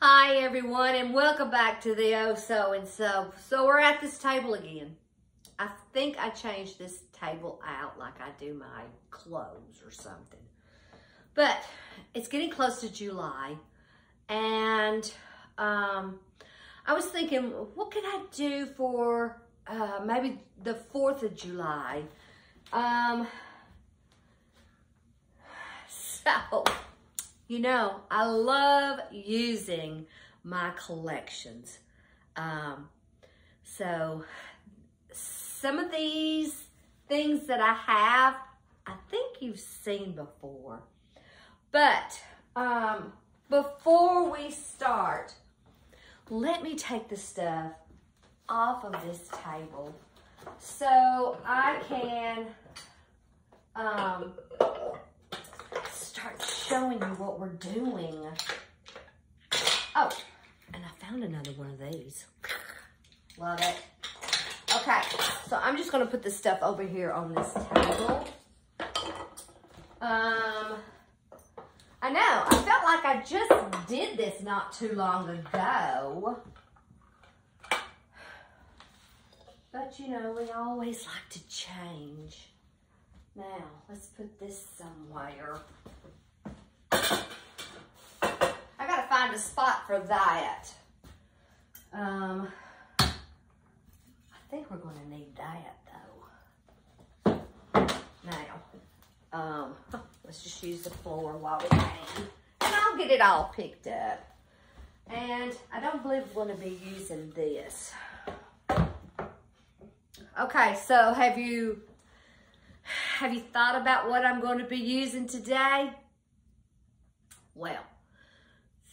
Hi everyone and welcome back to the Oh So and So. So we're at this table again. I think I changed this table out like I do my clothes or something. But it's getting close to July and um, I was thinking, what can I do for uh, maybe the 4th of July? Um, so you know, I love using my collections. Um, so some of these things that I have, I think you've seen before. But um, before we start, let me take the stuff off of this table so I can um, start showing you what we're doing. Oh, and I found another one of these. Love it. Okay, so I'm just gonna put this stuff over here on this table. Um, I know, I felt like I just did this not too long ago. But you know, we always like to change. Now, let's put this somewhere. I gotta find a spot for that. Um, I think we're gonna need that though. Now, um, let's just use the floor while we can. And I'll get it all picked up. And I don't believe we're gonna be using this. Okay, so have you have you thought about what I'm going to be using today? Well,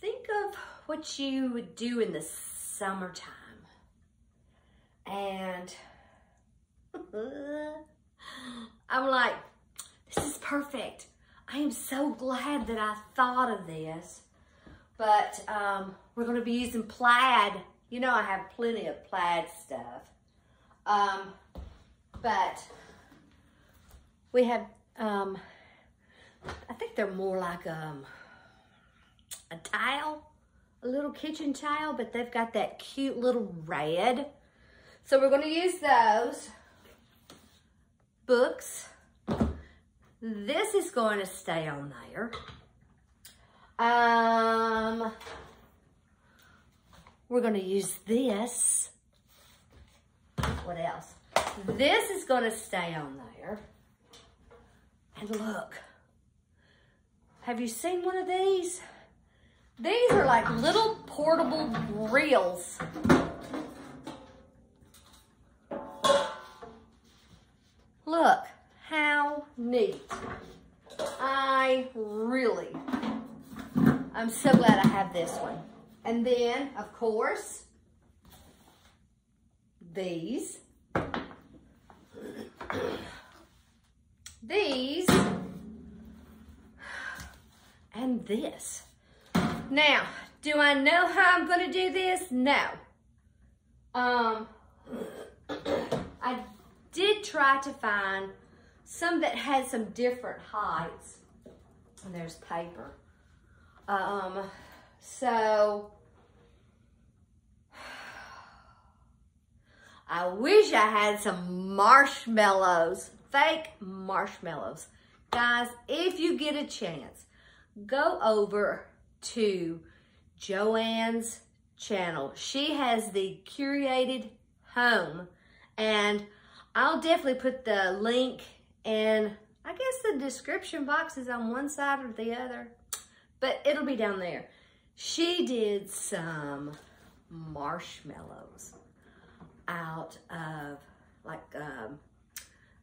think of what you would do in the summertime. And I'm like, this is perfect. I am so glad that I thought of this. But um, we're going to be using plaid. You know I have plenty of plaid stuff. Um, but we have, um, I think they're more like um, a tile, a little kitchen tile, but they've got that cute little red. So we're going to use those books. This is going to stay on there. Um, we're going to use this. What else? This is going to stay on there. And look, have you seen one of these? These are like little portable reels. Look, how neat. I really, I'm so glad I have this one. And then, of course, these. These and this. Now, do I know how I'm to do this? No. Um, I did try to find some that had some different heights. And there's paper. Um, so, I wish I had some marshmallows, fake marshmallows. Guys, if you get a chance, go over to Joanne's channel. She has the curated home and I'll definitely put the link in, I guess the description box is on one side or the other, but it'll be down there. She did some marshmallows out of like um,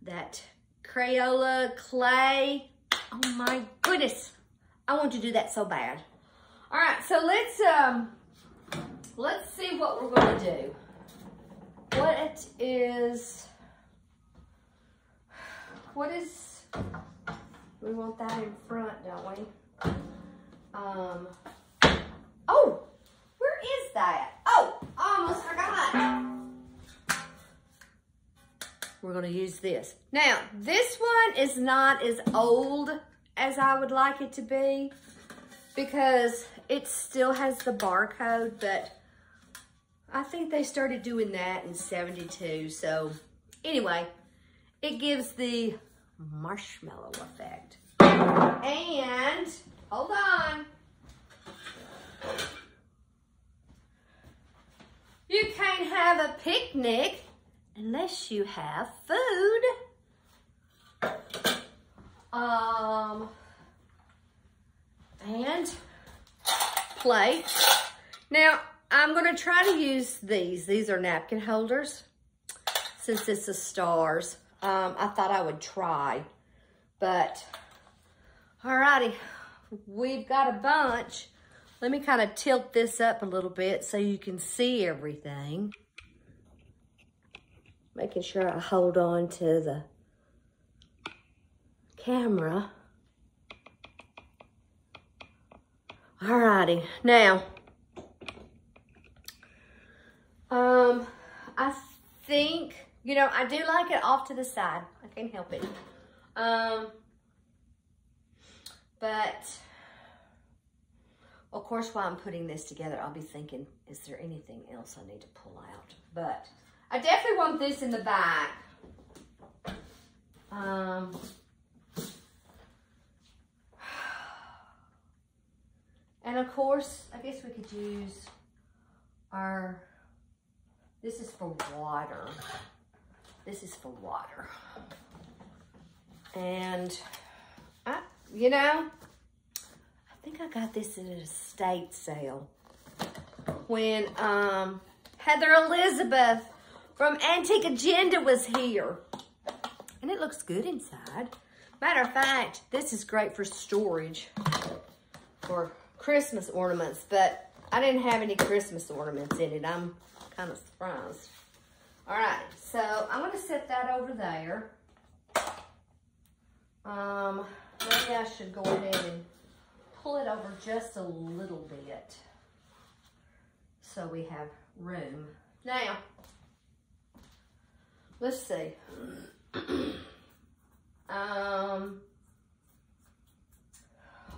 that Crayola clay. Oh my goodness. I want to do that so bad. All right, so let's um, let's see what we're going to do. What is, what is, we want that in front, don't we? Um, oh, where is that? Oh, I almost forgot. We're going to use this. Now, this one is not as old as I would like it to be. because it still has the barcode, but I think they started doing that in 72. So anyway, it gives the marshmallow effect. And, hold on. You can't have a picnic unless you have food. Um, and Now, I'm going to try to use these. These are napkin holders. Since it's the stars, um, I thought I would try. But, alrighty, we've got a bunch. Let me kind of tilt this up a little bit so you can see everything. Making sure I hold on to the camera. Alrighty, now, um, I think, you know, I do like it off to the side. I can't help it. Um, but, of course, while I'm putting this together, I'll be thinking, is there anything else I need to pull out? But I definitely want this in the back. Um, and of course, I guess we could use our, this is for water. This is for water. And, I, you know, I think I got this at an estate sale when um, Heather Elizabeth from Antique Agenda was here. And it looks good inside. Matter of fact, this is great for storage for Christmas ornaments, but I didn't have any Christmas ornaments in it. I'm kind of surprised. All right, so I'm gonna set that over there. Um, maybe I should go ahead and pull it over just a little bit so we have room. Now, let's see. um,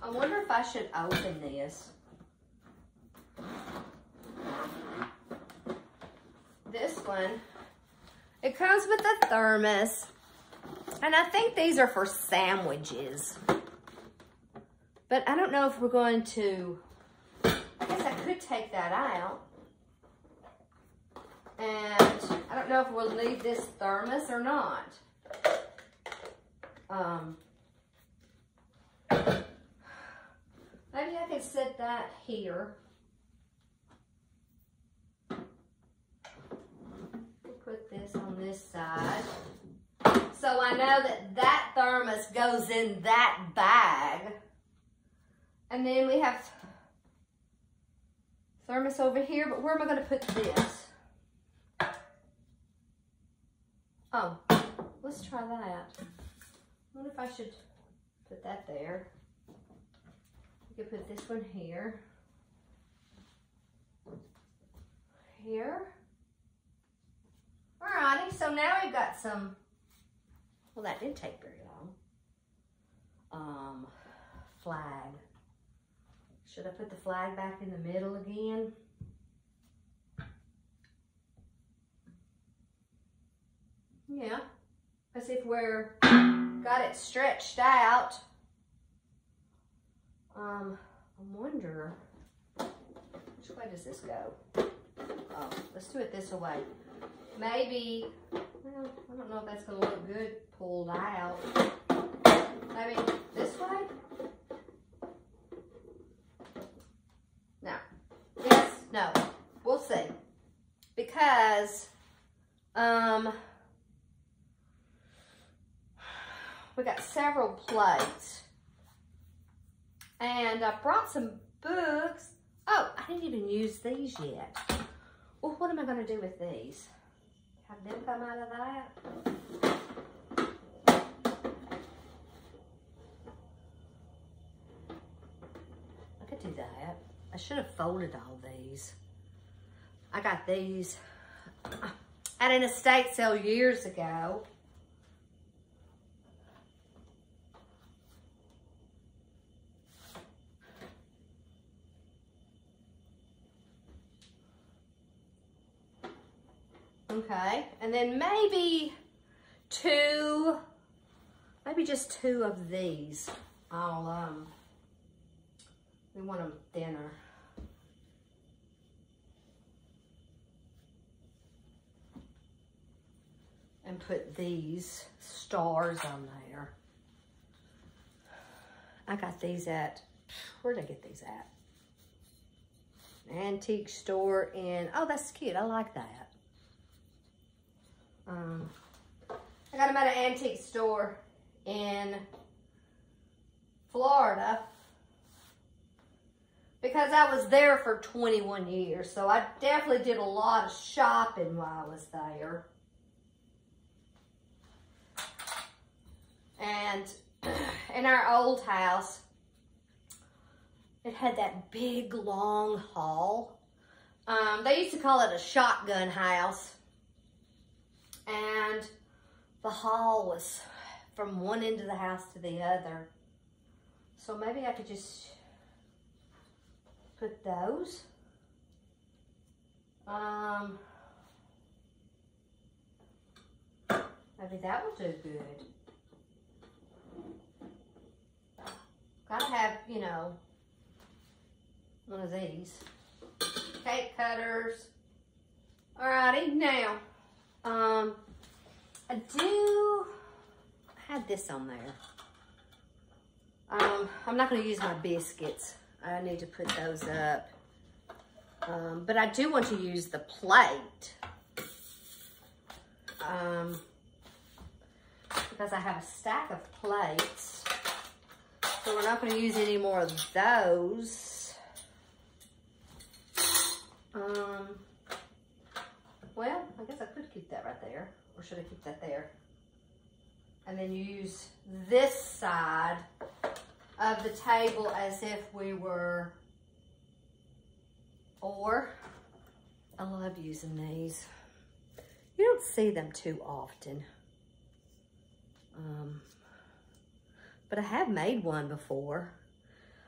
I wonder if I should open this. This one, it comes with a thermos. And I think these are for sandwiches. But I don't know if we're going to, I guess I could take that out. And I don't know if we'll leave this thermos or not. Um, maybe I can set that here. Put this on this side. So I know that that thermos goes in that bag. And then we have thermos over here, but where am I going to put this? Oh, let's try that. I wonder if I should put that there. Could put this one here. Here. Alrighty, so now we've got some, well that didn't take very long. Um, flag. Should I put the flag back in the middle again? Yeah, as if we're got it stretched out. Um, I wonder, which way does this go? Oh, let's do it this way. Maybe, well, I don't know if that's gonna look good pulled out. Maybe this way? No. Yes, no. We'll see. Because, um, we got several plates. And I brought some books. Oh, I didn't even use these yet. Well, what am I going to do with these? Have them come out of that? I could do that. I should have folded all these. I got these at an estate sale years ago. Okay, and then maybe two, maybe just two of these. I'll, um, we want them thinner. And put these stars on there. I got these at, where'd I get these at? Antique store in, oh, that's cute. I like that. Um, I got them at an antique store in Florida because I was there for 21 years. So I definitely did a lot of shopping while I was there. And in our old house, it had that big long hall. Um, they used to call it a shotgun house. And the hall was from one end of the house to the other. So maybe I could just put those. Um, maybe that will do good. Gotta have, you know, one of these. Cake cutters. Alrighty, now, um, I do have this on there. Um, I'm not going to use my biscuits. I need to put those up. Um, but I do want to use the plate. Um, because I have a stack of plates. So we're not going to use any more of those. Um, well, I guess I could keep that right there. Or should I keep that there? And then use this side of the table as if we were, or, I love using these. You don't see them too often. Um, but I have made one before.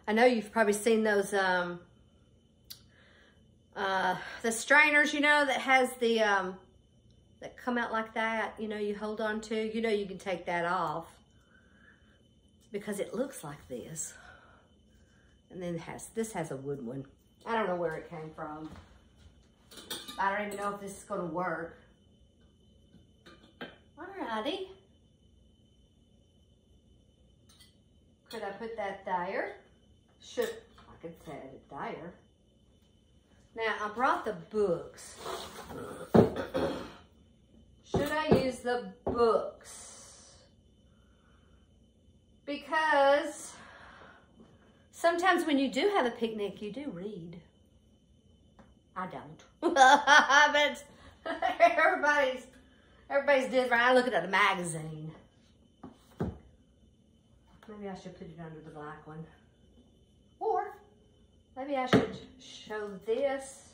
I know you've probably seen those, um, uh, the strainers, you know, that has the, um, that come out like that, you know, you hold on to, you know, you can take that off because it looks like this. And then has, this has a wood one. I don't know where it came from. I don't even know if this is gonna work. Alrighty. Could I put that there? Should, I could say it there. Now, I brought the books. Should I use the books? Because sometimes when you do have a picnic, you do read. I don't. but everybody's everybody's different. I look at a magazine. Maybe I should put it under the black one. Maybe I should show this.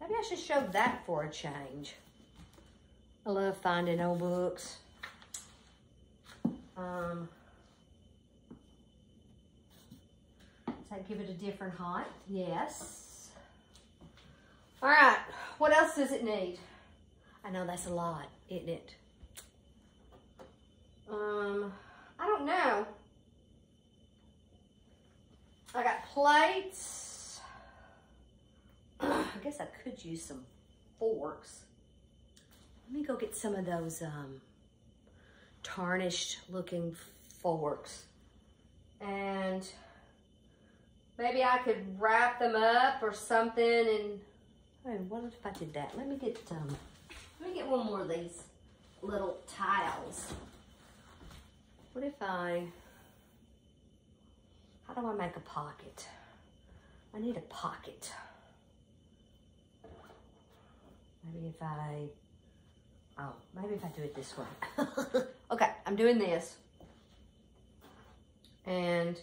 Maybe I should show that for a change. I love finding old books. Um, so give it a different height. Yes. All right. What else does it need? I know that's a lot, isn't it? Um, I don't know. I got plates. I guess I could use some forks. Let me go get some of those um, tarnished looking forks. And maybe I could wrap them up or something and, what if I did that? Let me get, um, let me get one more of these little tiles. What if I, how do I make a pocket? I need a pocket. Maybe if I, oh, maybe if I do it this way. okay, I'm doing this. And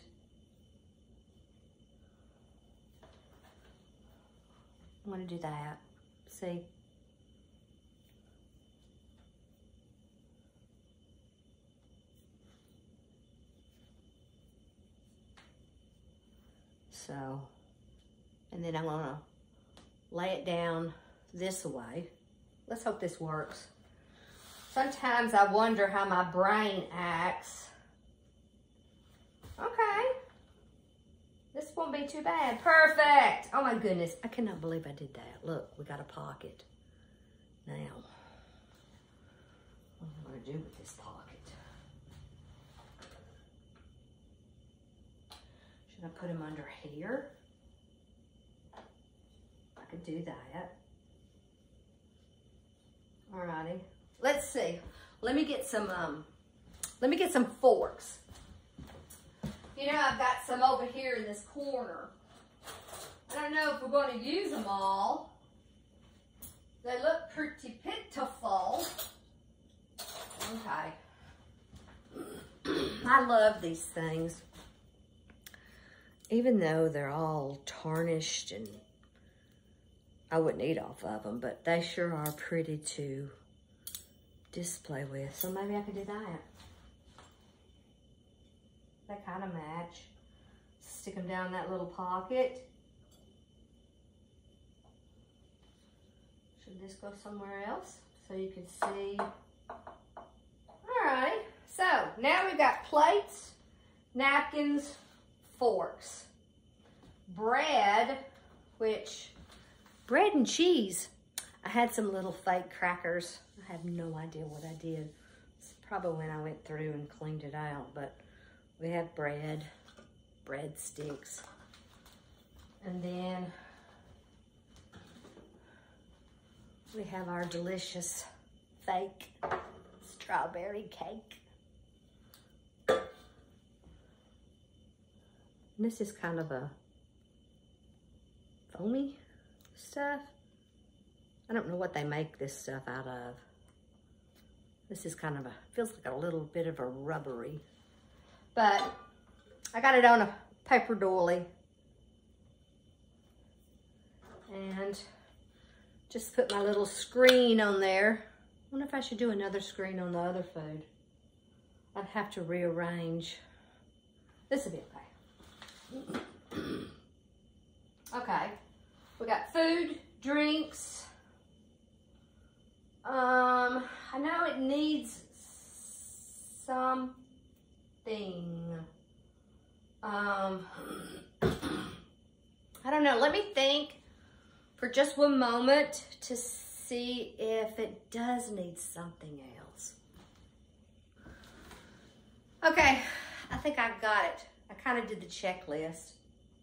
I'm gonna do that. See? So, and then I'm gonna lay it down this way Let's hope this works. Sometimes I wonder how my brain acts. Okay. This won't be too bad. Perfect. Oh my goodness. I cannot believe I did that. Look, we got a pocket. Now, what am I to do with this pocket? Put them under here? I could do that. Alrighty. Let's see. Let me get some, um, let me get some forks. You know, I've got some over here in this corner. I don't know if we're going to use them all. They look pretty pitiful. Okay. I love these things. Even though they're all tarnished and I wouldn't eat off of them, but they sure are pretty to display with. So maybe I could do that. They kind of match. Stick them down that little pocket. Should this go somewhere else so you can see? All right, so now we've got plates, napkins, forks, bread, which, bread and cheese. I had some little fake crackers. I have no idea what I did. It's probably when I went through and cleaned it out, but we have bread, breadsticks, and then we have our delicious fake strawberry cake. And this is kind of a foamy stuff. I don't know what they make this stuff out of. This is kind of a, feels like a little bit of a rubbery but I got it on a paper doily. And just put my little screen on there. I wonder if I should do another screen on the other food. I'd have to rearrange. This will be okay. okay, we got food, drinks. Um, I know it needs some thing. Um, I don't know. Let me think for just one moment to see if it does need something else. Okay, I think I've got it. I kind of did the checklist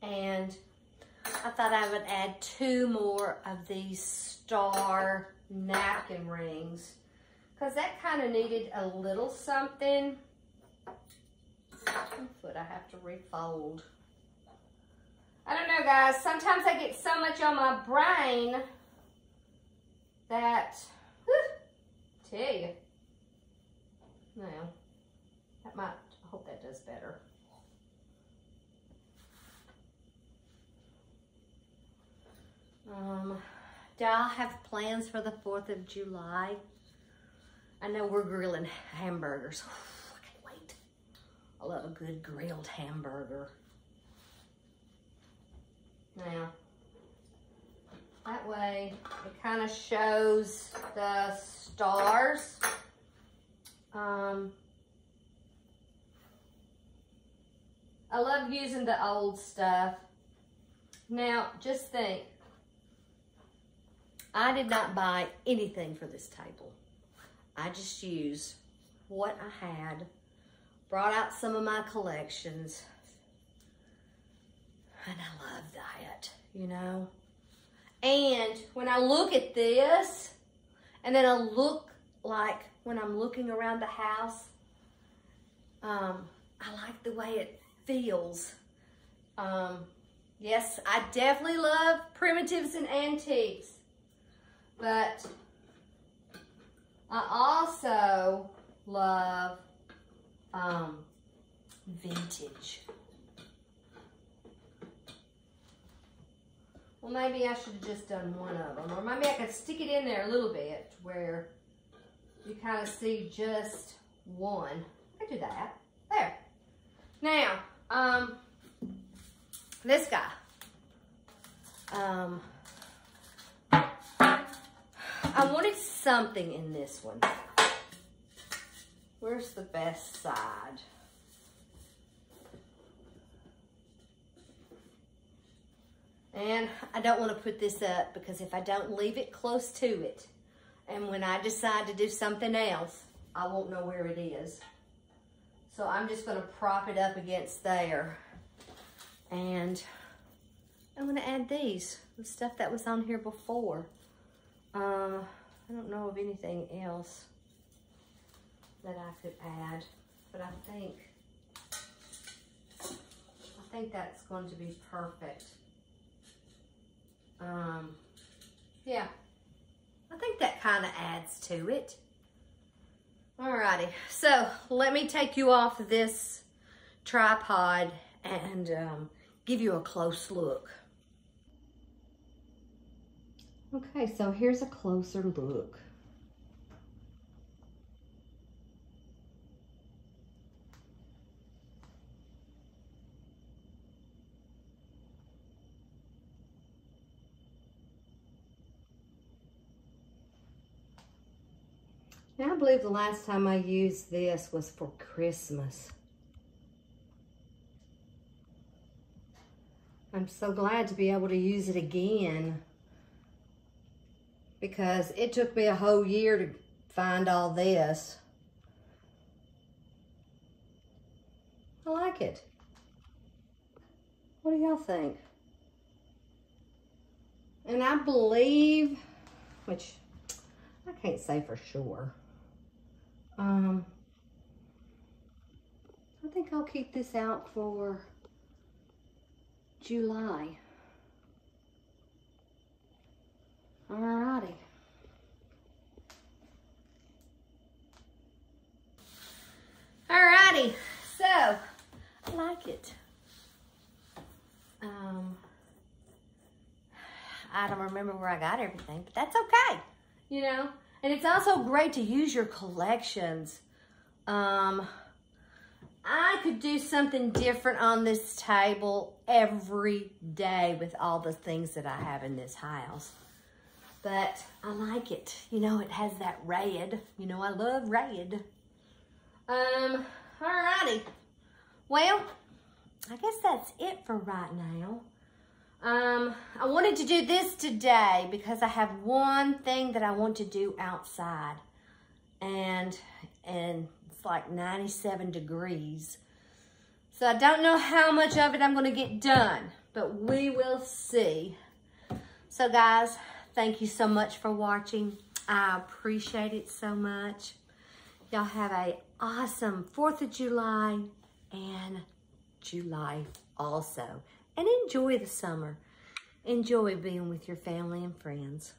and I thought I would add two more of these star napkin rings because that kind of needed a little something foot I have to refold. I don't know, guys. Sometimes I get so much on my brain that, whew, tell you. Now, that might, I hope that does better. Um, do I have plans for the 4th of July? I know we're grilling hamburgers. I love a good grilled hamburger. Now, that way it kind of shows the stars. Um, I love using the old stuff. Now, just think, I did not buy anything for this table. I just used what I had brought out some of my collections. And I love that, you know. And when I look at this, and then I look like when I'm looking around the house, um, I like the way it feels. Um, yes, I definitely love primitives and antiques, but I also love um, vintage. Well, maybe I should have just done one of them. Or maybe I could stick it in there a little bit where you kind of see just one. I do that. There. Now, um, this guy. Um, I wanted something in this one. Where's the best side? And I don't want to put this up because if I don't leave it close to it, and when I decide to do something else, I won't know where it is. So I'm just going to prop it up against there. And I'm going to add these, the stuff that was on here before. Um, I don't know of anything else that I could add, but I think, I think that's going to be perfect. Um, yeah, I think that kind of adds to it. Alrighty, so let me take you off this tripod and um, give you a close look. Okay, so here's a closer look. Now I believe the last time I used this was for Christmas. I'm so glad to be able to use it again because it took me a whole year to find all this. I like it. What do y'all think? And I believe, which I can't say for sure, um, I think I'll keep this out for July. Alrighty. Alrighty, so I like it. Um, I don't remember where I got everything, but that's okay, you know. And it's also great to use your collections. Um, I could do something different on this table every day with all the things that I have in this house. But I like it. You know, it has that red. You know, I love red. Um, alrighty. Well, I guess that's it for right now. Um, I wanted to do this today because I have one thing that I want to do outside. And, and it's like 97 degrees. So I don't know how much of it I'm going to get done, but we will see. So guys, thank you so much for watching. I appreciate it so much. Y'all have a awesome 4th of July and July also and enjoy the summer. Enjoy being with your family and friends.